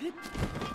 ฮึด